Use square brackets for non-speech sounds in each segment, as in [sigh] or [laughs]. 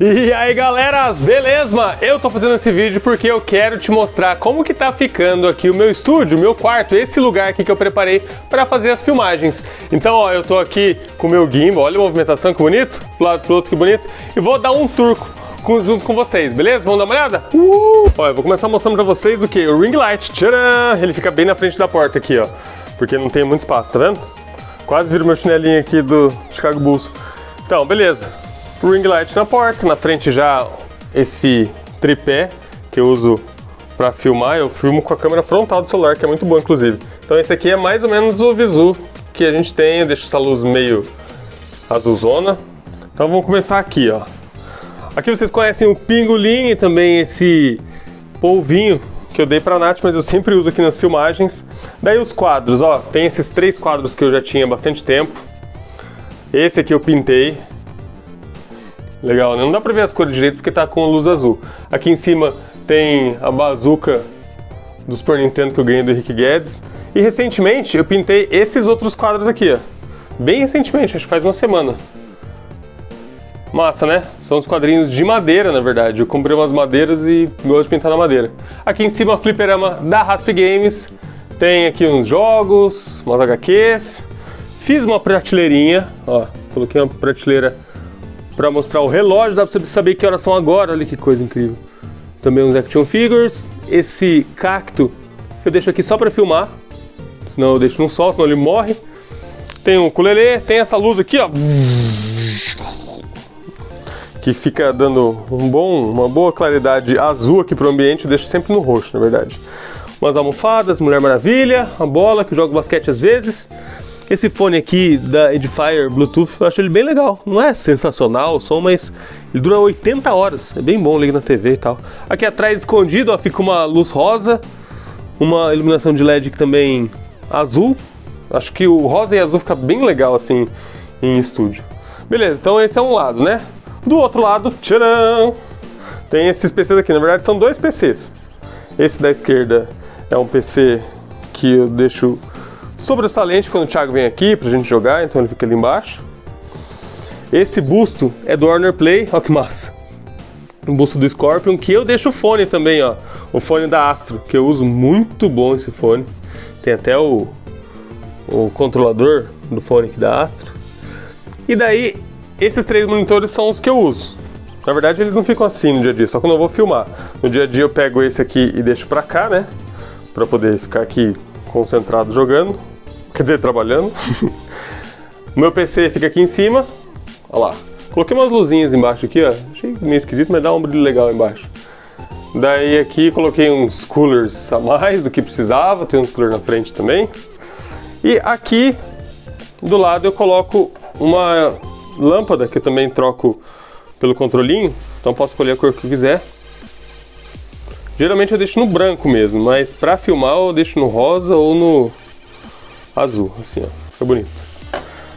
E aí galera, beleza? Eu tô fazendo esse vídeo porque eu quero te mostrar como que tá ficando aqui o meu estúdio, o meu quarto, esse lugar aqui que eu preparei para fazer as filmagens. Então ó, eu tô aqui com o meu gimbal, olha a movimentação que bonito, pro lado pro outro que bonito, e vou dar um turco junto com vocês, beleza? Vamos dar uma olhada? Uh! Ó, eu vou começar mostrando pra vocês o que? O ring light, tcharam! Ele fica bem na frente da porta aqui, ó, porque não tem muito espaço, tá vendo? Quase viro meu chinelinho aqui do Chicago Bulls. Então, beleza ring light na porta, na frente já esse tripé que eu uso para filmar, eu filmo com a câmera frontal do celular, que é muito bom inclusive. Então esse aqui é mais ou menos o visu que a gente tem, eu deixo essa luz meio azulzona. Então vamos começar aqui, ó. Aqui vocês conhecem o pingolim e também esse polvinho que eu dei pra Nath, mas eu sempre uso aqui nas filmagens. Daí os quadros, ó, tem esses três quadros que eu já tinha há bastante tempo. Esse aqui eu pintei, Legal, né? Não dá pra ver as cores direito porque tá com luz azul. Aqui em cima tem a bazuca do Super Nintendo que eu ganhei do Henrique Guedes. E recentemente eu pintei esses outros quadros aqui, ó. Bem recentemente, acho que faz uma semana. Massa, né? São os quadrinhos de madeira, na verdade. Eu comprei umas madeiras e gosto de pintar na madeira. Aqui em cima, fliperama da Rasp Games. Tem aqui uns jogos, umas HQs. Fiz uma prateleirinha, ó. Coloquei uma prateleira para mostrar o relógio, dá para você saber que horas são agora, olha que coisa incrível. Também uns action figures, esse cacto eu deixo aqui só para filmar, senão eu deixo no sol, senão ele morre. Tem um ukulele, tem essa luz aqui, ó, que fica dando um bom, uma boa claridade azul aqui pro ambiente, eu deixo sempre no roxo, na verdade. Umas almofadas, Mulher Maravilha, a bola que joga basquete às vezes. Esse fone aqui da Edifier Bluetooth, eu acho ele bem legal. Não é sensacional o som, mas ele dura 80 horas. É bem bom, liga na TV e tal. Aqui atrás, escondido, ó, fica uma luz rosa. Uma iluminação de LED que também azul. Acho que o rosa e azul fica bem legal assim em estúdio. Beleza, então esse é um lado, né? Do outro lado, tcharam! Tem esses PCs aqui, na verdade são dois PCs. Esse da esquerda é um PC que eu deixo sobressalente quando o Thiago vem aqui pra gente jogar, então ele fica ali embaixo. Esse busto é do Warner Play, ó que massa. Um busto do Scorpion, que eu deixo o fone também, ó. O fone da Astro, que eu uso muito bom esse fone. Tem até o, o controlador do fone aqui da Astro. E daí, esses três monitores são os que eu uso. Na verdade, eles não ficam assim no dia a dia, só quando eu vou filmar. No dia a dia eu pego esse aqui e deixo pra cá, né? Pra poder ficar aqui concentrado jogando, quer dizer, trabalhando. o [laughs] meu PC fica aqui em cima, olha lá. Coloquei umas luzinhas embaixo aqui, ó. Achei meio esquisito, mas dá um brilho legal embaixo. Daí aqui coloquei uns coolers a mais do que precisava, tem uns coolers na frente também. E aqui do lado eu coloco uma lâmpada que eu também troco pelo controlinho, então posso escolher a cor que eu quiser. Geralmente eu deixo no branco mesmo, mas pra filmar eu deixo no rosa ou no azul, assim ó, fica bonito.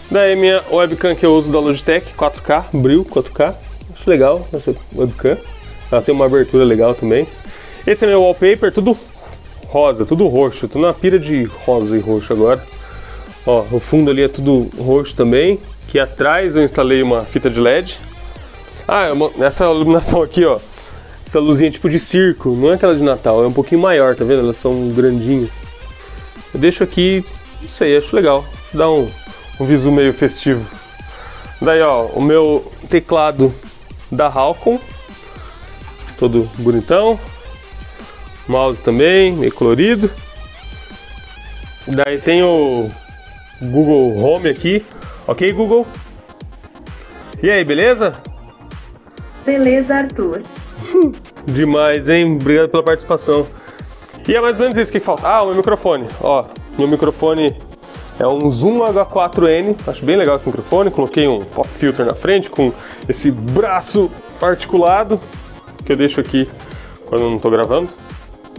Daí minha webcam que eu uso da Logitech, 4K, Brio 4K, acho legal essa webcam. Ela tem uma abertura legal também. Esse é meu wallpaper, tudo rosa, tudo roxo, tô na pira de rosa e roxo agora. Ó, o fundo ali é tudo roxo também, que atrás eu instalei uma fita de LED. Ah, é essa iluminação aqui, ó, essa luzinha tipo de circo, não é aquela de Natal, é um pouquinho maior, tá vendo? Elas são grandinhas. Eu deixo aqui, não sei, acho legal. Dá um, um visu meio festivo. Daí, ó, o meu teclado da Halcon, todo bonitão. Mouse também, meio colorido. Daí tem o Google Home aqui. Ok, Google? E aí, beleza? Beleza, Arthur. [laughs] Demais, hein? Obrigado pela participação. E é mais ou menos isso que falta. Ah, o meu microfone. Ó, meu microfone é um Zoom H4n. Acho bem legal esse microfone. Coloquei um pop filter na frente com esse braço articulado que eu deixo aqui quando não estou gravando.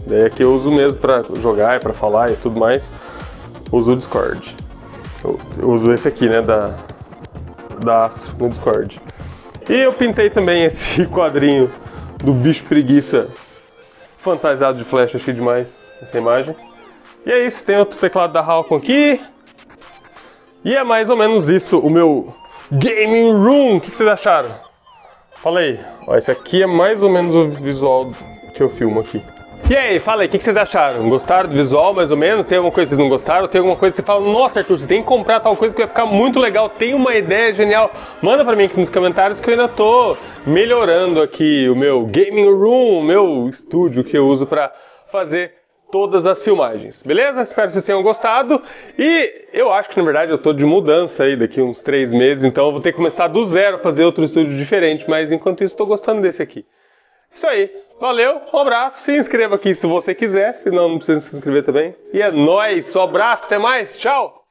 Daí aqui eu uso mesmo para jogar e para falar e tudo mais. Uso o Discord. Eu uso esse aqui, né, da da Astro no Discord. E eu pintei também esse [laughs] quadrinho do bicho preguiça fantasiado de flecha, achei demais essa imagem. E é isso, tem outro teclado da Halcon aqui. E é mais ou menos isso o meu gaming room. O que vocês acharam? Fala aí. Ó, esse aqui é mais ou menos o visual que eu filmo aqui. E aí, fala aí, o que, que vocês acharam? Gostaram do visual, mais ou menos? Tem alguma coisa que vocês não gostaram? Tem alguma coisa que você fala, nossa, Arthur, você tem que comprar tal coisa que vai ficar muito legal, tem uma ideia genial? Manda pra mim aqui nos comentários que eu ainda tô melhorando aqui o meu gaming room, o meu estúdio que eu uso pra fazer todas as filmagens, beleza? Espero que vocês tenham gostado e eu acho que na verdade eu tô de mudança aí daqui uns três meses, então eu vou ter que começar do zero a fazer outro estúdio diferente, mas enquanto isso estou gostando desse aqui. Isso aí, valeu, um abraço, se inscreva aqui se você quiser, se não, não precisa se inscrever também. E é nóis, um abraço, até mais, tchau!